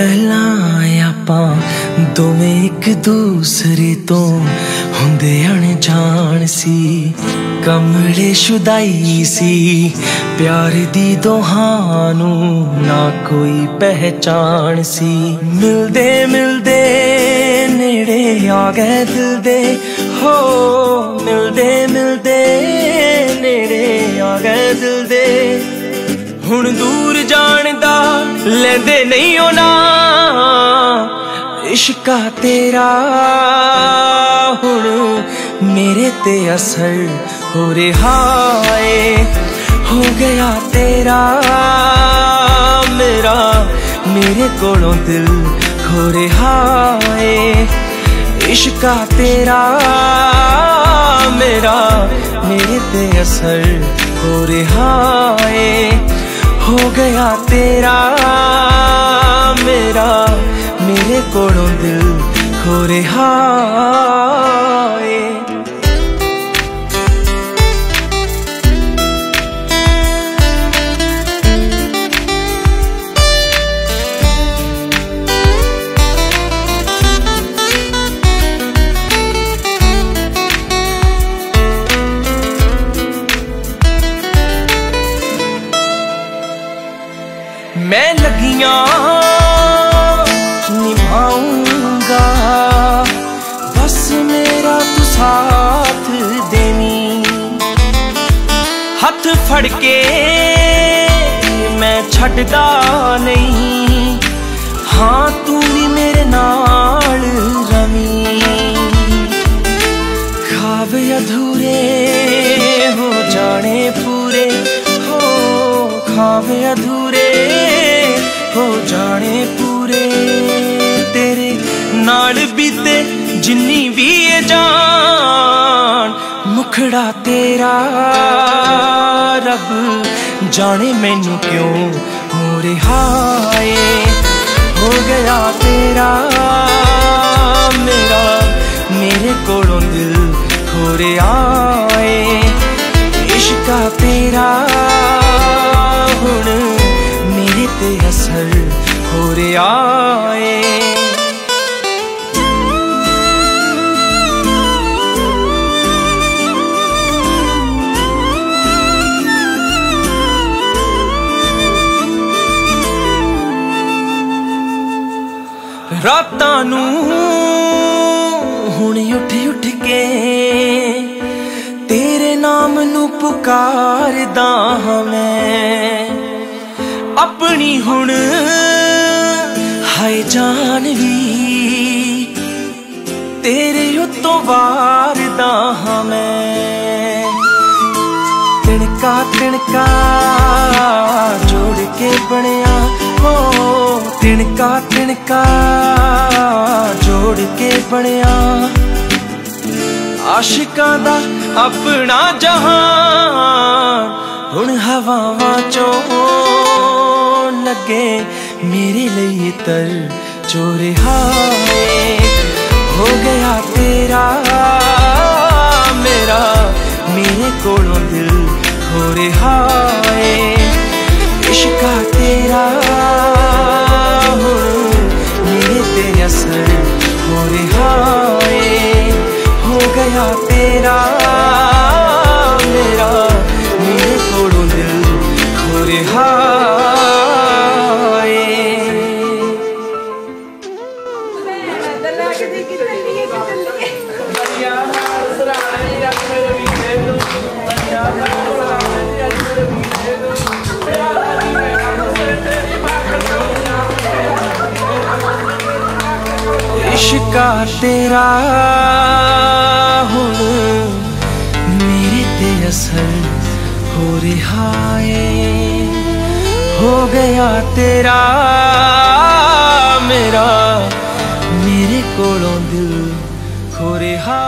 ਪਹਿਲਾਂ ਆਪਾਂ ਦੋਵੇਂ ਇੱਕ ਦੂਸਰੇ ਤੋਂ ਹੁੰਦੇ ਅਣਜਾਣ ਸੀ। ਕਮਲੇ ਸ਼ੁਦਾਈ ਸੀ। ਪਿਆਰ ਦੀ ਦੋਹਾਂ ਨੂੰ ਨਾ ਕੋਈ ਪਹਿਚਾਨ ਸੀ। ਮਿਲਦੇ ਮਿਲਦੇ ਨੇੜੇ ਆ ਗਏ ਦਿਲ ਦੇ। ਹੋ, ਮਿਲਦੇ ਮਿਲਦੇ ਨੇੜੇ ਆ ਗਏ ਦਿਲ ਦੇ। ਹੁਣ ਦੂਰ ਜਾਣ ਦਾ ਲੈਂਦੇ ਨਹੀਂ ਉਹ ਨਾ। ਇਸ਼ਕਾ ਤੇਰਾ। ਹੁਣ ਮੇਰੇ ਤੇ ਅਸਰ ਹੋ ਰਿਹਾ ਏ। ਹੋ ਗਿਆ ਤੇਰਾ। ਮੇਰਾ, ਮੇਰੇ ਕੋਲੋਂ ਦਿਲ ਖੋ ਰਿਹਾ ਏ। ਇਸ਼ਕਾ ਤੇਰਾ। ਮੇਰਾ, ਮੇਰੇ ਤੇ ਅਸਰ ਹੋ ਰਿਹਾ ਏ। ਹੋ ਗਿਆ ਤੇਰਾ। ਕੋਲੋਂ ਦਿਲ ਖੋ ਰਿਹਾ ਏ ਮੈਂ ਲੱਗੀਆਂ ਫੜ ਕੇ ਮੈਂ ਛੱਡਦਾ ਨਹੀਂ। ਹਾਂ, ਤੂੰ ਵੀ ਮੇਰੇ ਨਾਲ ਰਵੀਂ। ਖਾਬ ਅਧੂਰੇ ਹੋ ਜਾਣੇ ਪੂਰੇ। ਹੋ, ਖਾਬ ਅਧੂਰੇ ਹੋ ਜਾਣੇ ਪੂਰੇ। ਤੇਰੇ ਨਾਲ ਬੀਤੇ ਜਿੰਨੀ ਵੀ ਇਹ ਜਾਨ ਮੁਖੜਾ ਤੇਰਾ। ਰੱਬ ਜਾਣੇ ਮੈਨੂੰ ਕਿਉਂ ਮੋਰੇ ਹਾਏ। ਹੋ ਗਿਆ ਤੇਰਾ। ਮੇਰਾ, ਮੇਰੇ ਕੋਲੋਂ ਦਿਲ ਹੋ ਰਿਹਾ ਏ ਇਸ਼ਕਾ ਤੇਰਾ। ਰਾਤਾਂ ਨੂੰ ਹੁਣ ਉੱਠ ਉੱਠ ਕੇ ਤੇਰੇ ਨਾਮ ਨੂੰ ਪੁਕਾਰਦਾ ਹਾਂ ਮੈਂ। ਆਪਣੀ ਹੁਣ ਹਾਏ ਜਾਨ ਵੀ ਤੇਰੇ ਉੱਤੋਂ ਵਾਰਦਾ ਹਾਂ ਮੈਂ। ਤਿਣਕਾ ਤਿਣਕਾ ਜੋੜ ਕੇ ਬਣਿਆ ਹੋ ਤਿਣਕਾ ਤਿਣਕਾ ਜੋੜ ਕੇ ਬਣਿਆ। ਆਸ਼ਿਕਾਂ ਦਾ ਆਪਣਾ ਜਹਾਨ, ਹੁਣ ਹਵਾਵਾਂ ਚੋਂ ਲੱਗੇ ਮੇਰੇ ਲਈ ਤਰ ਚੋਰਿਹਾ ਹੋ ਗਿਆ ਤੇਰਾ, ਮੇਰਾ, ਮੇਰੇ ਕੋਲੋਂ ਦਿਲ ਹੋ ਰਿਹਾ। ਇਸ਼ਕਾ ਤੇਰਾ। ਹੁਣ ਮੇਰੇ ਤੇ ਅਸਰ ਹੋ ਰਿਹਾ ਏ। ਹੋ ਗਿਆ ਤੇਰਾ ਮੇਰਾ। ਮੇਰੇ ਕੋਲੋਂ ਦਿਲ ਖੋ ਰਿਹਾ